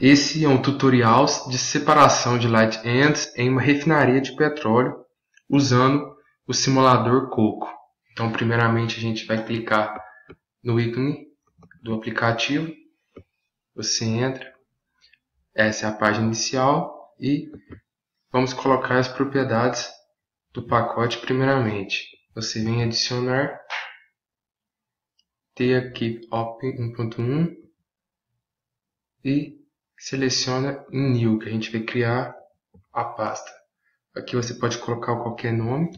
Esse é um tutorial de separação de light ends em uma refinaria de petróleo usando o simulador Coco. Então, primeiramente, a gente vai clicar no ícone do aplicativo. Você entra. Essa é a página inicial e vamos colocar as propriedades do pacote primeiramente. Você vem adicionar ter aqui Open 1.1 e seleciona em New, que a gente vai criar a pasta. Aqui você pode colocar qualquer nome.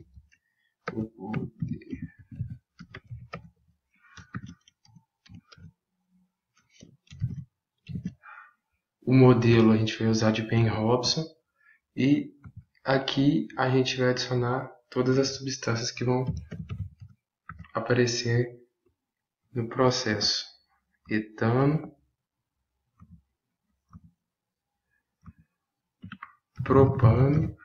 O modelo a gente vai usar de Ben Robson. E aqui a gente vai adicionar todas as substâncias que vão aparecer no processo. Etano, propano.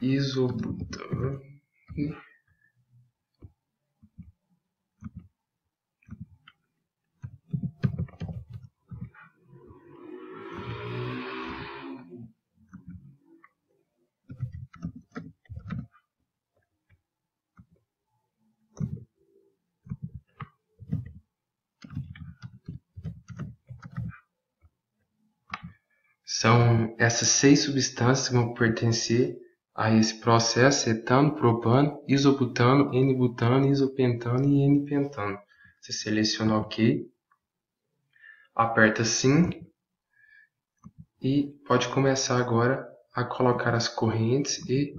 Isobutano São essas seis substâncias que vão pertencer a esse processo: etano, propano, isobutano, N-butano, isopentano e N-pentano. Você seleciona OK, aperta Sim e pode começar agora a colocar as correntes e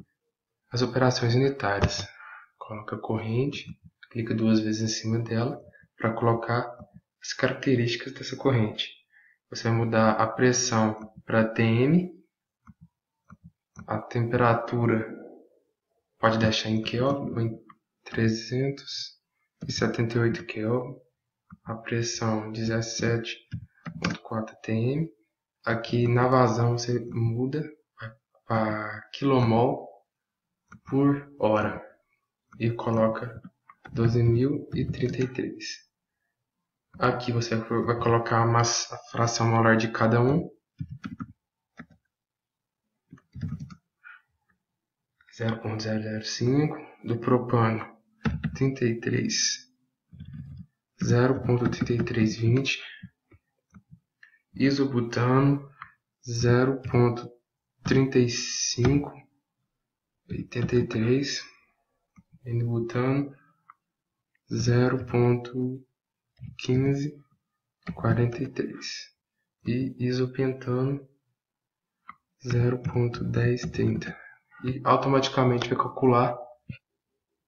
as operações unitárias. Coloca a corrente, clica duas vezes em cima dela para colocar as características dessa corrente. Você vai mudar a pressão para TM, a temperatura pode deixar em Kelvin, em 378 Kelvin, a pressão 17.4 TM. Aqui na vazão você muda para quilomol por hora e coloca 12.033. Aqui você vai colocar uma, fração molar de cada um. 0.005 do propano 33 0.3320 isobutano 0.35 83 N-butano 0.35 quinze, quarenta e três isopentano zero ponto dez trinta e automaticamente vai calcular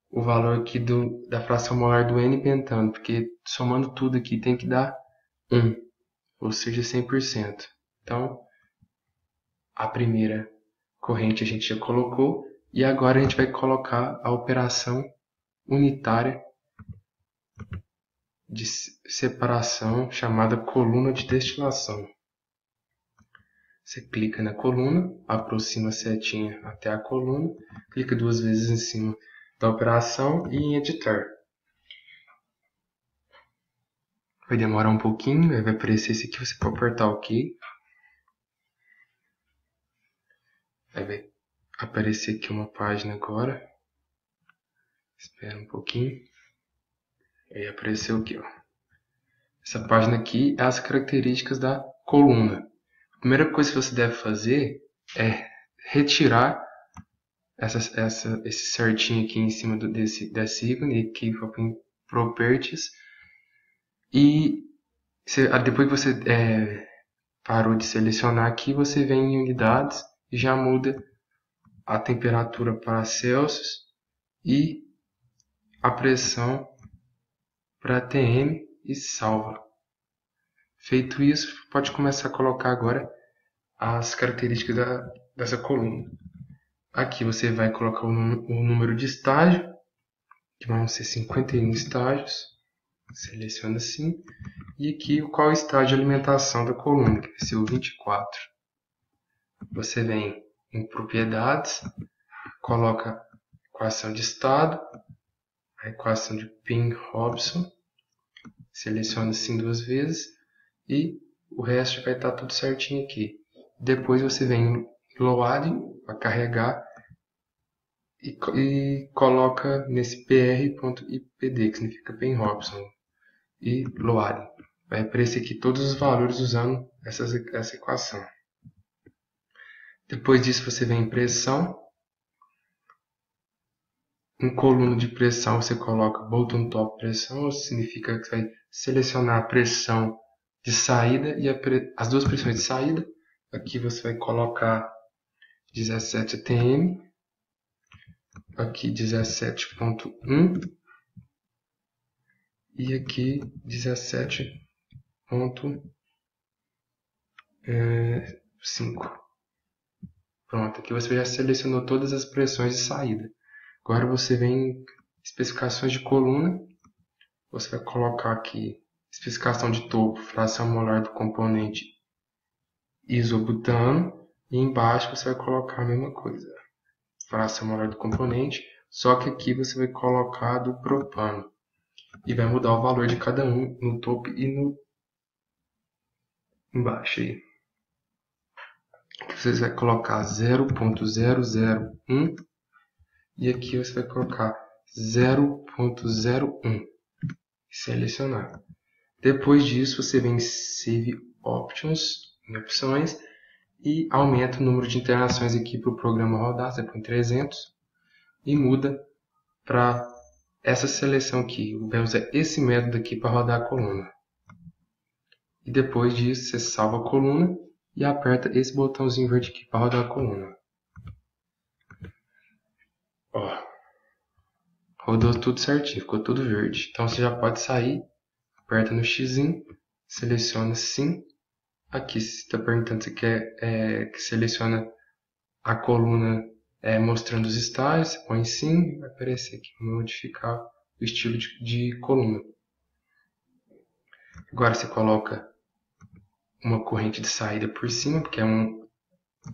o valor aqui do, da fração molar do N-pentano, porque somando tudo aqui tem que dar 1, ou seja, 100%. Então, a primeira corrente a gente já colocou, e agora a gente vai colocar a operação unitária de separação chamada coluna de destilação. Você clica na coluna, aproxima a setinha até a coluna, clica duas vezes em cima da operação e em editar. Vai demorar um pouquinho, vai aparecer esse aqui, você pode apertar OK. Aí vai aparecer aqui uma página agora. Espera um pouquinho. Aí apareceu aqui, ó. Essa página aqui é as características da coluna. A primeira coisa que você deve fazer é retirar essa, essa, esse certinho aqui em cima do, desse, desse ícone, Keep Open Properties. E você, ah, depois que você é, parou de selecionar aqui, você vem em unidades e já muda a temperatura para Celsius e a pressão para TM e salva. Feito isso, pode começar a colocar agora as características da, dessa coluna. Aqui você vai colocar o, o número de estágio, que vão ser 51 estágios. Seleciona assim. E aqui qual estágio de alimentação da coluna, que vai ser o 24. Você vem em propriedades, coloca equação de estado, a equação de Ping-Robson, seleciona sim duas vezes e o resto vai estar tudo certinho aqui. Depois você vem em loading para carregar e, e, coloca nesse pr.ipd, que significa Ping-Robson, e loading. Vai aparecer aqui todos os valores usando essa, essa equação. Depois disso você vem em pressão. Em coluna de pressão você coloca bottom top pressão, significa que você vai selecionar a pressão de saída e pre... as duas pressões de saída. Aqui você vai colocar 17 atm, aqui 17.1 e aqui 17.5. Pronto, aqui você já selecionou todas as pressões de saída. Agora você vem em especificações de coluna, você vai colocar aqui especificação de topo, fração molar do componente isobutano, e embaixo você vai colocar a mesma coisa, fração molar do componente, só que aqui você vai colocar do propano, e vai mudar o valor de cada um no topo e no embaixo aí. Você vai colocar 0.001 e aqui você vai colocar 0.01 e selecionar. Depois disso você vem em Save Options, em opções, e aumenta o número de interações aqui para o programa rodar, você põe 300 e muda para essa seleção aqui. Vai usar esse método aqui para rodar a coluna. E depois disso você salva a coluna e aperta esse botãozinho verde aqui para rodar a coluna. Rodou tudo certinho, ficou tudo verde. Então você já pode sair, aperta no X, seleciona sim. Aqui se está perguntando se quer é, que seleciona a coluna é, mostrando os estágios, você põe sim, vai aparecer aqui, modificar o estilo de, de coluna. Agora você coloca uma corrente de saída por cima, porque é um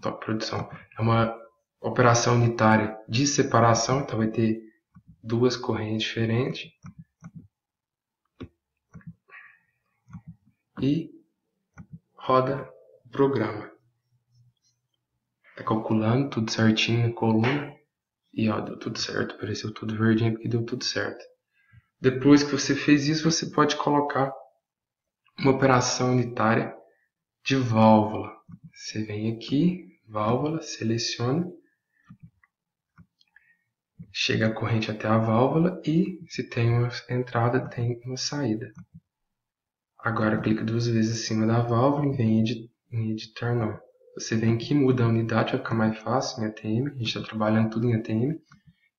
top produção, é uma operação unitária de separação, então vai ter duas correntes diferentes. E roda o programa. Tá calculando tudo certinho na coluna. E ó, deu tudo certo, apareceu tudo verdinho porque deu tudo certo. Depois que você fez isso, você pode colocar uma operação unitária de válvula. Você vem aqui, válvula, seleciona, chega a corrente até a válvula e se tem uma entrada, tem uma saída. Agora clica duas vezes acima da válvula e vem em editar não. Você vem aqui, muda a unidade, vai ficar mais fácil em ATM, a gente está trabalhando tudo em ATM.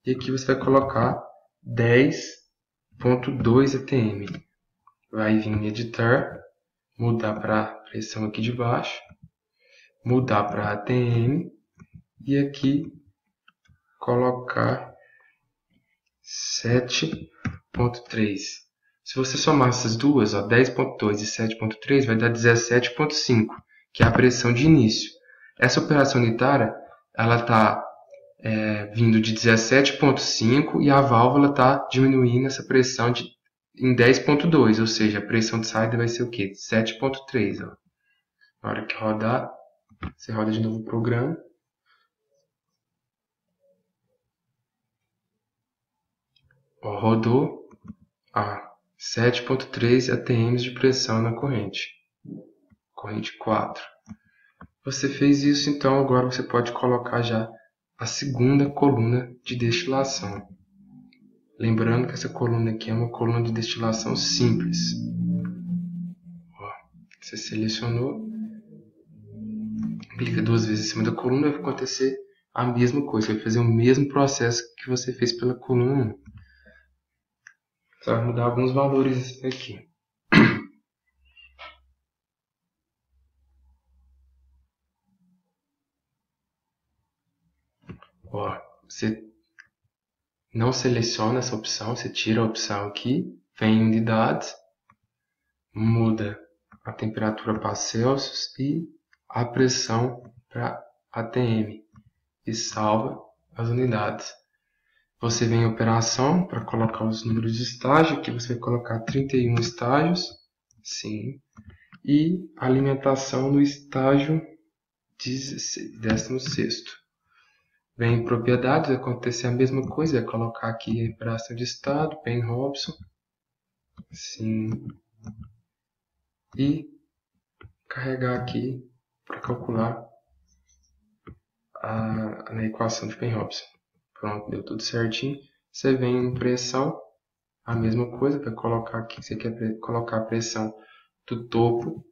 E aqui você vai colocar 10.2 ATM. Vai vir em editar, mudar para pressão aqui de baixo, mudar para ATM e aqui colocar 7.3. Se você somar essas duas, 10.2 e 7.3, vai dar 17.5, que é a pressão de início. Essa operação unitária ela está é, vindo de 17.5 e a válvula está diminuindo essa pressão de em 10.2, ou seja, a pressão de saída vai ser o quê? 7.3. Na hora que rodar, você roda de novo o programa. Rodou a 7.3 ATMs de pressão na corrente. Corrente 4. Você fez isso, então agora você pode colocar já a segunda coluna de destilação. Lembrando que essa coluna aqui é uma coluna de destilação simples. Ó, você selecionou, clica duas vezes em cima da coluna, vai acontecer a mesma coisa, vai fazer o mesmo processo que você fez pela coluna 1. Só vai mudar alguns valores aqui. Ó, você não seleciona essa opção, você tira a opção aqui, vem em unidades, muda a temperatura para Celsius e a pressão para ATM e salva as unidades. Você vem em operação para colocar os números de estágio, aqui você vai colocar 31 estágios, sim, e alimentação no estágio 16. Vem em propriedades, vai acontecer a mesma coisa, vai colocar aqui a operação de estado, Ben Robson, sim, e carregar aqui para calcular a, a equação de Ben Robson. Pronto, deu tudo certinho. Você vem em pressão, a mesma coisa, vai colocar aqui, você quer colocar a pressão do topo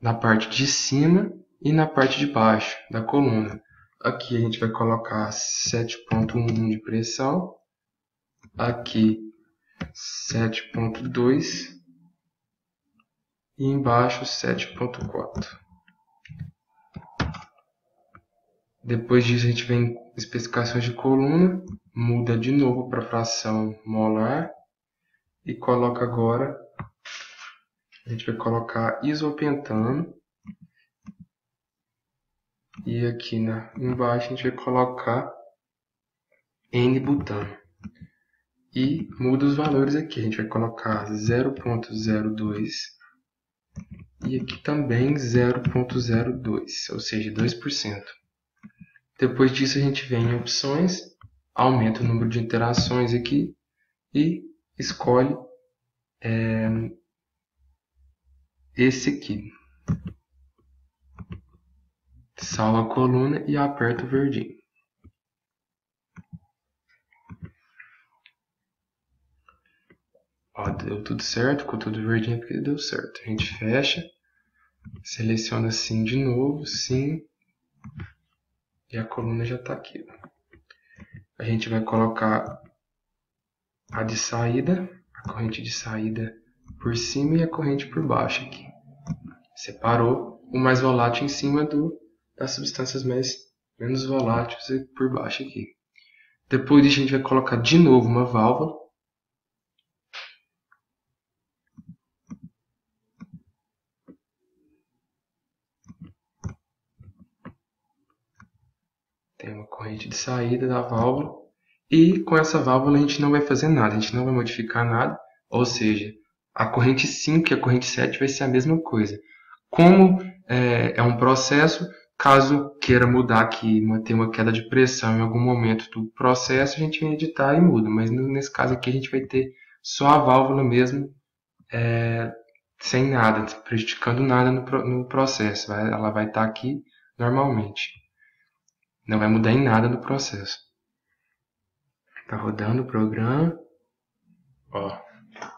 na parte de cima e na parte de baixo da coluna. Aqui a gente vai colocar 7.1 de pressão, aqui 7.2 e embaixo 7.4. Depois disso a gente vem especificações de coluna, muda de novo para fração molar e coloca agora, a gente vai colocar isopentano e aqui na, embaixo a gente vai colocar N-butano. E muda os valores aqui, a gente vai colocar 0.02 e aqui também 0.02, ou seja, 2%. Depois disso a gente vem em opções, aumenta o número de interações aqui e escolhe é, esse aqui. Salva a coluna e aperta o verdinho. Ó, deu tudo certo, ficou tudo verdinho porque deu certo. A gente fecha, seleciona sim de novo, sim, e a coluna já está aqui. A gente vai colocar a de saída, a corrente de saída por cima e a corrente por baixo aqui. Separou o mais volátil em cima do, das substâncias mais, menos voláteis por baixo aqui. Depois a gente vai colocar de novo uma válvula tem uma corrente de saída da válvula e com essa válvula a gente não vai fazer nada, a gente não vai modificar nada, ou seja, a corrente 5 e a corrente 7 vai ser a mesma coisa. Como é, é um processo, caso queira mudar aqui, ter uma queda de pressão em algum momento do processo, a gente vem editar e muda, mas nesse caso aqui a gente vai ter só a válvula mesmo, é, sem nada, prejudicando nada no, no processo, ela vai estar aqui normalmente. Não vai mudar em nada no processo. Tá rodando o programa. Ó.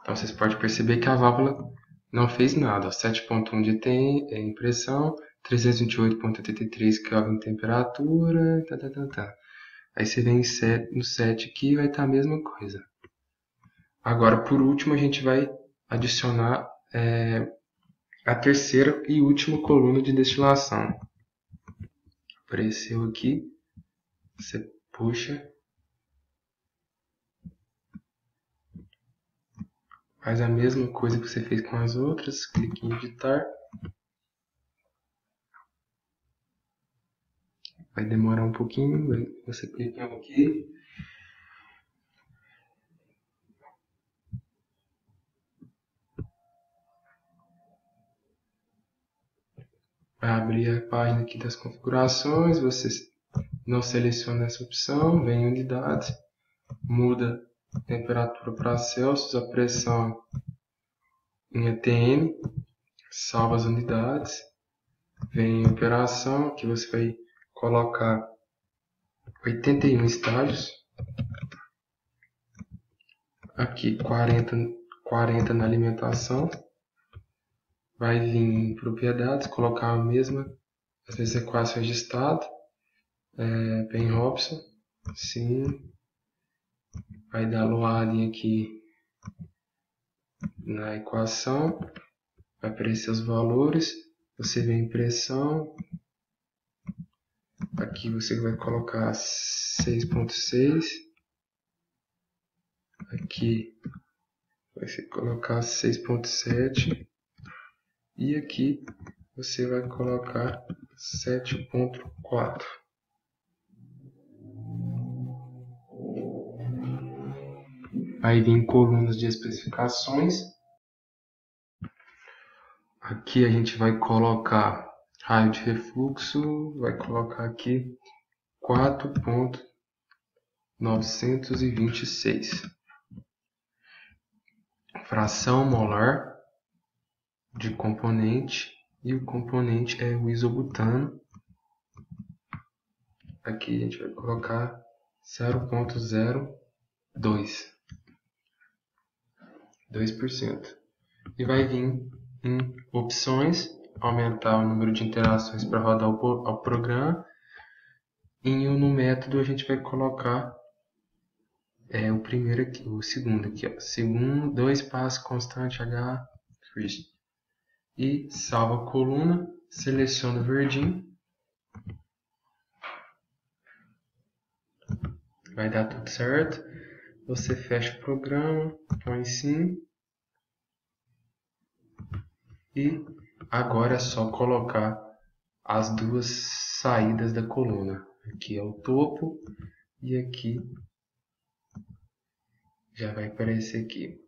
Então vocês podem perceber que a válvula não fez nada. 7.1 de tem, é impressão, 328.83 Kelvin temperatura, tá, tá, tá, tá. Aí você vem no 7 aqui vai estar tá a mesma coisa. Agora, por último, a gente vai adicionar é, a terceira e última coluna de destilação apareceu aqui, você puxa, faz a mesma coisa que você fez com as outras, clique em editar, vai demorar um pouquinho, você clica aqui, vai abrir a página aqui das configurações, você não seleciona essa opção, vem em unidades, muda a temperatura para Celsius, a pressão em ATM, salva as unidades, vem em operação, que você vai colocar 81 estágios, aqui 40, 40 na alimentação, vai vir em propriedades, colocar a mesma, as vezes equações de estado, é, Ben Robson, sim, vai dar loading aqui na equação, vai aparecer os valores, você vê a impressão, aqui você vai colocar 6.6, aqui vai colocar 6.7, e aqui você vai colocar 7.4 vai vir em colunas de especificações. Aqui a gente vai colocar raio de refluxo, vai colocar aqui 4.926. Fração molar de componente e o componente é o isobutano. Aqui a gente vai colocar 0.02 2%. E vai vir em opções, aumentar o número de interações para rodar o, o programa. E no método a gente vai colocar é, o primeiro aqui, o segundo aqui, ó. Segundo, dois passos constante H, free. E salva a coluna, seleciona o verdinho. Vai dar tudo certo. Você fecha o programa, põe sim. E agora é só colocar as duas saídas da coluna. Aqui é o topo e aqui já vai aparecer aqui.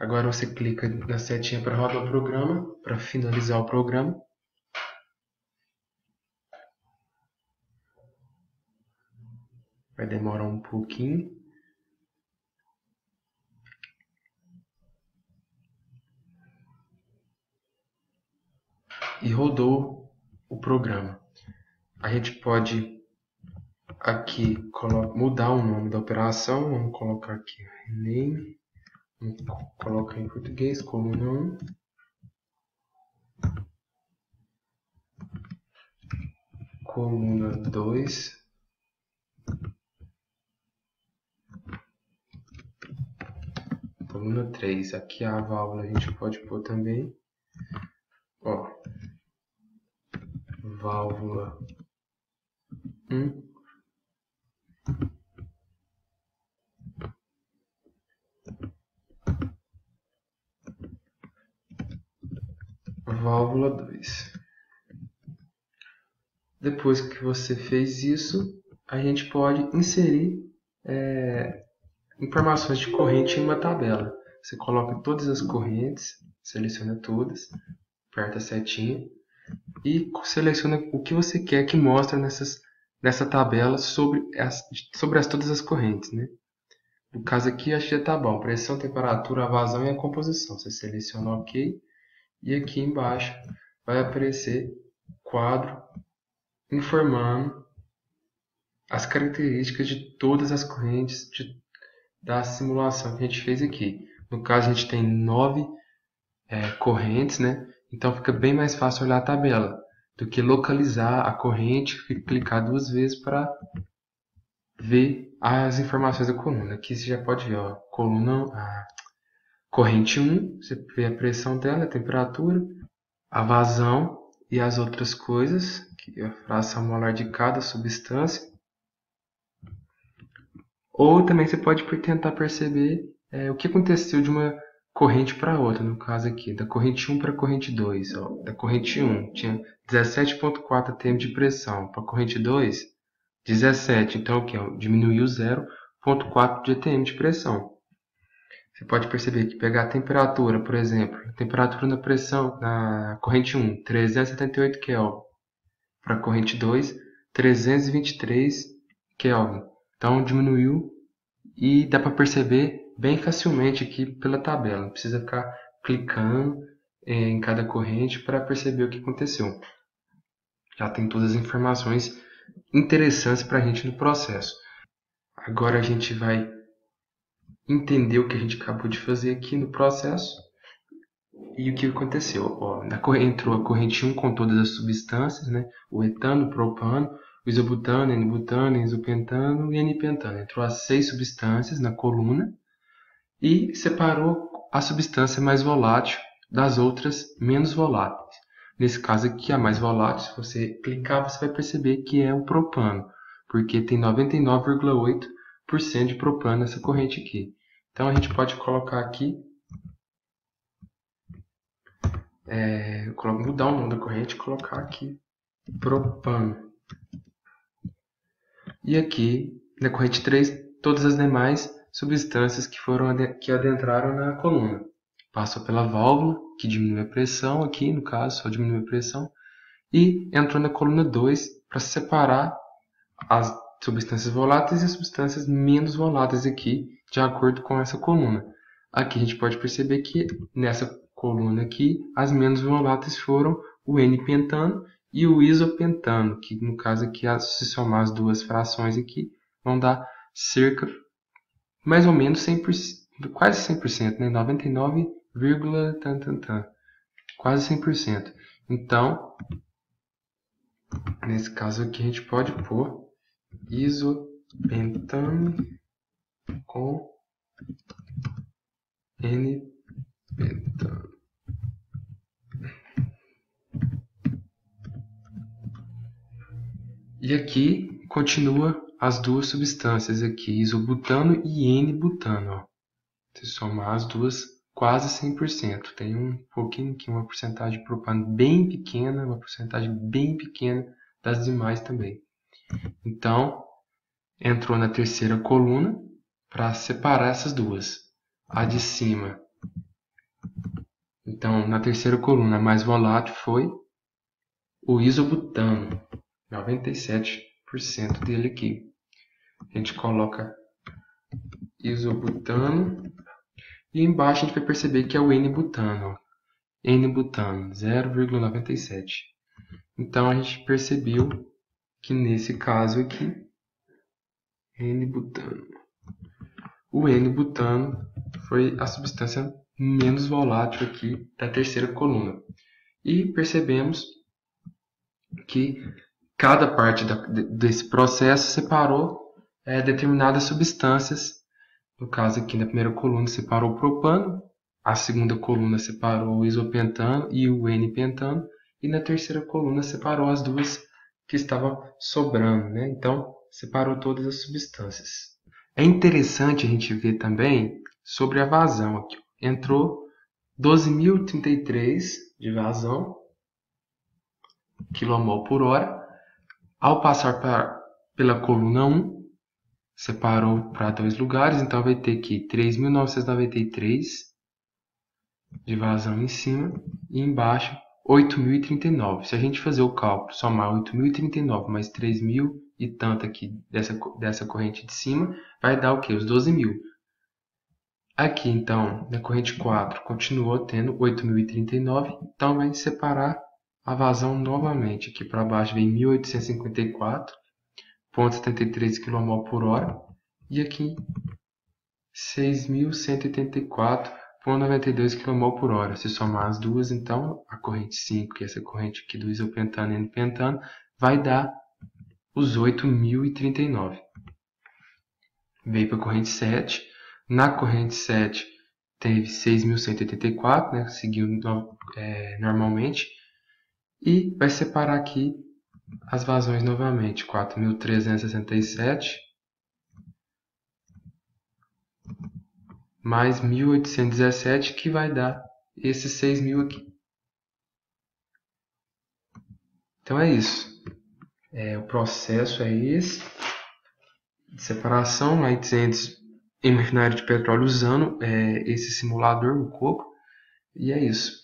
Agora você clica na setinha para rodar o programa, para finalizar o programa. Vai demorar um pouquinho. e rodou o programa. A gente pode aqui mudar o nome da operação, vamos colocar aqui name, vamos colocar em português coluna 1, coluna 2, coluna 3, aqui a válvula a gente pode pôr também, ó, válvula um válvula 2. Depois que você fez isso, a gente pode inserir é, informações de corrente em uma tabela. Você coloca todas as correntes, seleciona todas, aperta a setinha e seleciona o que você quer que mostre nessas, nessa tabela sobre, as, sobre as, todas as correntes. Né? No caso aqui, acho que já está bom. Pressão, temperatura, vazão e a composição. Você seleciona OK. E aqui embaixo vai aparecer quadro informando as características de todas as correntes de, da simulação que a gente fez aqui. No caso, a gente tem nove é, correntes, né? Então fica bem mais fácil olhar a tabela do que localizar a corrente e clicar duas vezes para ver as informações da coluna. Aqui você já pode ver, ó, coluna, a corrente 1, você vê a pressão dela, a temperatura, a vazão e as outras coisas, que é a fração molar de cada substância. Ou também você pode tentar perceber é, o que aconteceu de uma corrente para outra, no caso aqui, da corrente 1 para a corrente 2. Ó, da corrente 1 tinha 17,4 atm de pressão, para a corrente 2, 17. Então, o que? Diminuiu 0,4 de atm de pressão. Você pode perceber que pegar a temperatura, por exemplo, a temperatura na pressão na corrente 1, 378 Kelvin, para a corrente 2, 323 Kelvin. Então diminuiu e dá para perceber bem facilmente aqui pela tabela. Não precisa ficar clicando em cada corrente para perceber o que aconteceu. Já tem todas as informações interessantes para a gente no processo. Agora a gente vai entender o que a gente acabou de fazer aqui no processo e o que aconteceu. Ó, na, entrou a corrente 1 com todas as substâncias, né? o etano, o propano, o isobutano, N-butano, isopentano e N-pentano. Entrou as seis substâncias na coluna e separou a substância mais volátil das outras menos voláteis. Nesse caso aqui, a mais volátil, se você clicar, você vai perceber que é o propano, porque tem 99,8% de propano nessa corrente aqui. Então a gente pode colocar aqui, é, mudar o nome da corrente e colocar aqui propano. E aqui, na corrente 3, todas as demais substâncias que foram que adentraram na coluna. Passou pela válvula, que diminui a pressão aqui, no caso, só diminui a pressão, e entrou na coluna 2 para separar as substâncias voláteis e as substâncias menos voláteis aqui, de acordo com essa coluna. Aqui a gente pode perceber que nessa coluna aqui, as menos voláteis foram o N-pentano e o isopentano, que no caso aqui, se somar as duas frações aqui, vão dar cerca, mais ou menos 100%, quase 100%, né? 99, tan, tan, tan, quase 100%. Então, nesse caso aqui a gente pode pôr isopentano com N-pentano. E aqui continua as duas substâncias aqui, isobutano e N-butano. Se somar as duas, quase 100%. Tem um pouquinho aqui, uma porcentagem de propano bem pequena, uma porcentagem bem pequena das demais também. Então, entrou na terceira coluna para separar essas duas. A de cima. Então, na terceira coluna, a mais volátil foi o isobutano. 97% dele aqui. A gente coloca isobutano e embaixo a gente vai perceber que é o N-butano. N-butano, 0,97. Então a gente percebeu que nesse caso aqui, N-butano. O N-butano foi a substância menos volátil aqui da terceira coluna. E percebemos que cada parte da, desse processo separou é, determinadas substâncias. No caso aqui na primeira coluna separou o propano, a segunda coluna separou o isopentano e o N-pentano, e na terceira coluna separou as duas que estavam sobrando. Né? Então, separou todas as substâncias. É interessante a gente ver também sobre a vazão. Aqui. Entrou 12.033 de vazão, quilomol por hora, ao passar pra, pela coluna 1, separou para dois lugares, então vai ter aqui 3.993 de vazão em cima e embaixo 8.039. Se a gente fazer o cálculo, somar 8.039 mais 3.000 e tanto aqui dessa, dessa corrente de cima, vai dar o que? Os 12.000. Aqui, então, na corrente 4, continuou tendo 8.039, então vai separar a vazão novamente aqui para baixo vem 1854,73 kmol por hora e aqui 6.184,92 kmol por hora. Se somar as duas, então a corrente 5, que é essa corrente aqui do isopentano e n-pentano, vai dar os 8.039. Veio para a corrente 7. Na corrente 7 teve 6.184, né, seguiu é, normalmente e vai separar aqui as vazões novamente. 4.367 mais 1.817 que vai dar esses 6.000 aqui. Então é isso. É, o processo é esse. De separação, aí em maquinário de petróleo usando é, esse simulador, o coco. E é isso.